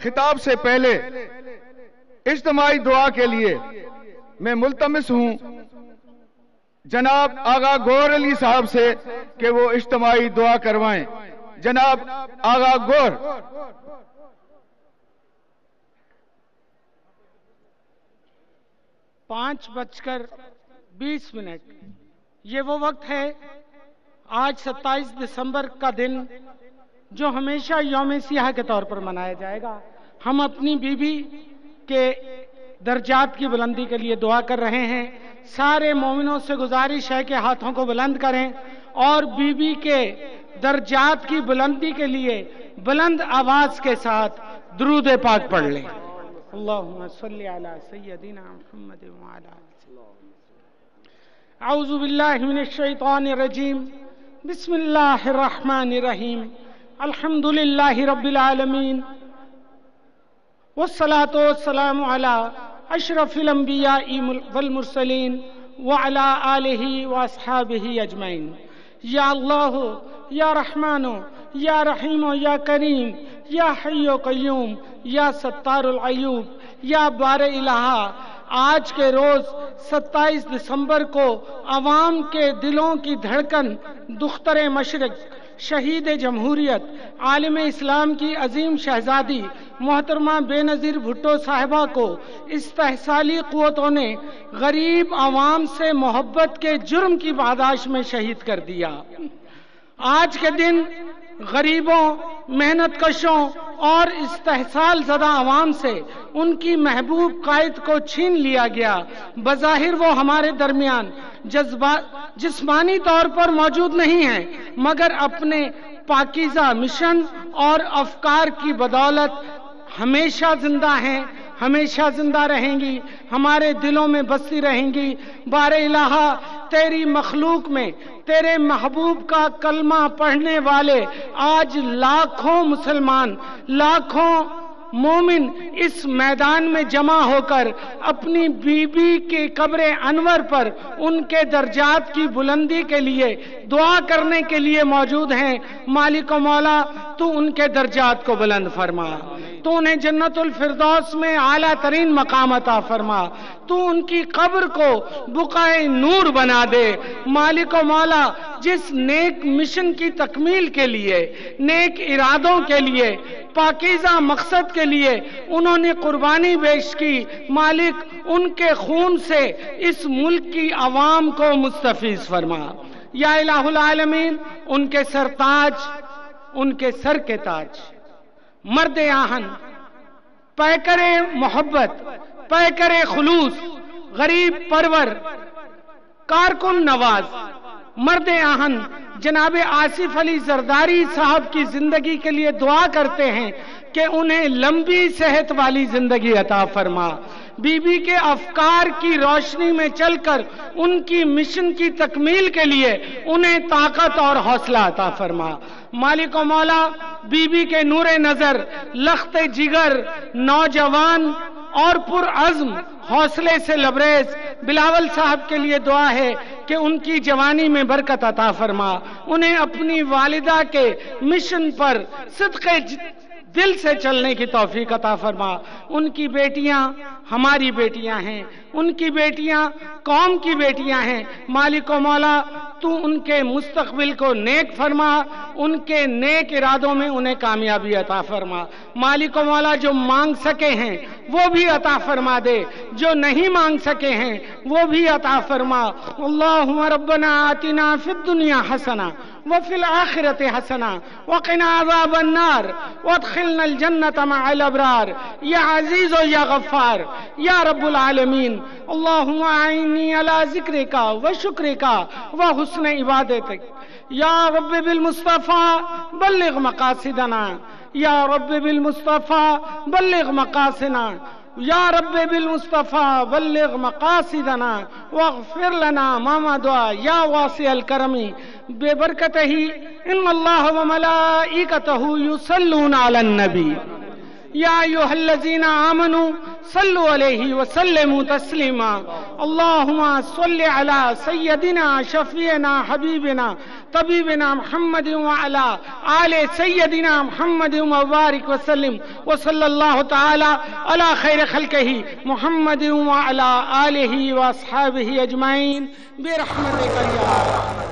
خطاب سے پہلے اجتماعی دعا کے لیے میں ملتمس ہوں۔ جناب آغا گور علی صاحب سے کہ وہ اجتماعی دعا کروائیں۔ جناب آغا گور۔ پانچ بج کر بیس منٹ۔ یہ وہ وقت ہے، آج ستائیس دسمبر کا دن۔ جو ہمیشہ یوم سیاہ کے طور پر منایا جائے گا۔ ہم اپنی بیوی کے درجات کی بلندی کے لیے دعا کر رہے ہیں۔ سارے مومنوں سے گزارش ہے کہ ہاتھوں کو بلند کریں اور بیوی کے درجات کی بلندی کے لیے بلند آواز کے ساتھ درود پاک پڑھ لیں۔ اللہم صلی علی سیدنا محمد وعلا اعوذ باللہ من الشیطان الرجیم۔ بسم اللہ الرحمن الرحیم۔ الحمد للہ رب العالمین والصلاة والسلام على اشرف الانبیاء والمرسلین وعلى آلہ واصحابہ اجمعین یا اللہ، یا رحمان یا رحیم، یا کریم، یا حی و قیوم، یا ستار العیوب، یا بار الہا آج کے روز ستائیس دسمبر کو عوام کے دلوں کی دھڑکن دختر مشرق شہید جمہوریت، عالم اسلام کی عظیم شہزادی محترمہ بے نظیر بھٹو صاحبہ کو استحصالی قوتوں نے غریب عوام سے محبت کے جرم کی باداش میں شہید کر دیا۔ آج کے دن غریبوں، محنت کشوں اور استحصال زدہ عوام سے ان کی محبوب قائد کو چھین لیا گیا۔ بظاہر وہ ہمارے درمیان جسمانی طور پر موجود نہیں ہیں، مگر اپنے پاکیزہ مشن اور افکار کی بدولت ہمیشہ زندہ ہیں، ہمیشہ زندہ رہیں گی، ہمارے دلوں میں بستی رہیں گی۔ بار الہا تیری مخلوق میں، تیرے محبوب کا کلمہ پڑھنے والے آج لاکھوں مسلمان، لاکھوں مومن اس میدان میں جمع ہو کر اپنی بی بی کے قبر انور پر ان کے درجات کی بلندی کے لیے دعا کرنے کے لیے موجود ہیں۔ مالک و مولا، تو ان کے درجات کو بلند فرما۔ تو انہیں جنت الفردوس میں اعلیٰ ترین مقام عطا فرما۔ تو ان کی قبر کو بقائے نور بنا دے۔ مالک و مولا جس نیک مشن کی تکمیل کے لیے، نیک ارادوں کے لیے، پاکیزہ مقصد کے لیے انہوں نے قربانی بیش کی، مالک ان کے خون سے اس ملک کی عوام کو مستفیض فرما۔ یا الہ العالمین، ان کے سرتاج ان کے سر کے تاج۔ مرد آہن پیکر محبت پیکر خلوص، غریب پرور، کارکن نواز۔ مرد آہن، جناب آصف علی زرداری صاحب کی زندگی کے لیے دعا کرتے ہیں کہ انہیں لمبی صحت والی زندگی عطا فرما۔ بی بی کے افکار کی روشنی میں چل کر ان کی مشن کی تکمیل کے لیے انہیں طاقت اور حوصلہ عطا فرما۔ مالک و مولا بی بی کے نور نظر، لخت جگر، نوجوان اور پر عزم، حوصلے سے لبریز۔ بلاول صاحب کے لیے دعا ہے کہ ان کی جوانی میں برکت عطا فرما۔ انہیں اپنی والدہ کے مشن پر صدق دل سے چلنے کی توفیق عطا فرما۔ ان کی بیٹیاں ہماری بیٹیاں ہیں۔ ان کی بیٹیاں قوم کی بیٹیاں ہیں۔ مالک و مولا تو ان کے مستقبل کو نیک فرما، ان کے نیک ارادوں میں انہیں کامیابی عطا فرما۔ مالک و مولا جو مانگ سکے ہیں وہ بھی عطا فرما دے۔ جو نہیں مانگ سکے ہیں، وہ بھی عطا فرما۔ اللہم ربنا آتنا فی الدنیا حسنا وفي الآخرة حسنا وقنا عذاب النار وادخلنا الجنة مع الأبرار يا عزيز يا غفار يا رب العالمين اللهم أعني على ذكرك وشكرك وحسن عبادتك يا رب بالمصطفى بلغ مقاصدنا۔ یا رب بالمصطفیٰ بلغ مقاصدنا. یا رب بالمصطفى بلغ مقاصدنا. واغفر لنا ما مدعا یا واسع الكرم ببركته ان الله وملائكته يصلون على النبي يا ايها الذين امنوا صلوا عليه وسلموا تسليما اللهم صل على سيدنا شفينا حبيبنا طبيبنا محمد وعلى آل سيدنا محمد وبارك وسلم۔ وصلى الله تعالى على خير خلقه محمد وعلى آله وأصحابه أجمعين برحمتك يا